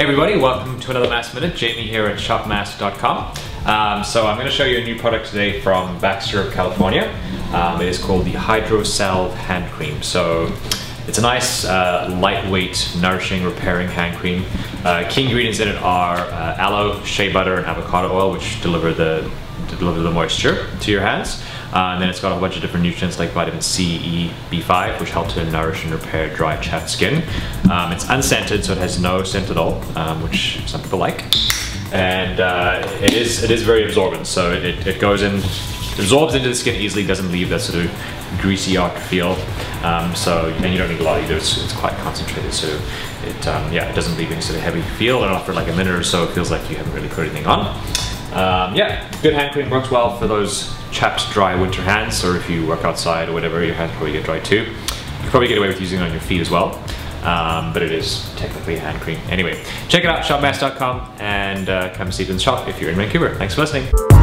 Hey everybody, welcome to another Masc Minute. Jamie here at shopmasc.com. Um, so I'm going to show you a new product today from Baxter of California. Um, it is called the Hydro Salve Hand Cream. So it's a nice, uh, lightweight, nourishing, repairing hand cream. Uh, key ingredients in it are uh, aloe, shea butter, and avocado oil, which deliver the deliver the moisture to your hands. Uh, and then it's got a whole bunch of different nutrients like vitamin C, E, B5, which help to nourish and repair dry, chapped skin. Um, it's unscented, so it has no scent at all, um, which some people like. And uh, it is it is very absorbent, so it, it goes in, absorbs into the skin easily, doesn't leave that sort of greasy arc feel. Um, so and you don't need a lot either. It's, it's quite concentrated, so it um, yeah it doesn't leave any sort of heavy feel. And after like a minute or so, it feels like you haven't really put anything on. Um, yeah, good hand cream works well for those chapped, dry winter hands, or if you work outside or whatever, your hands probably get dry too. You probably get away with using it on your feet as well, um, but it is technically a hand cream. Anyway, check it out, shopmasc.com, and uh, come see it in the shop if you're in Vancouver. Thanks for listening.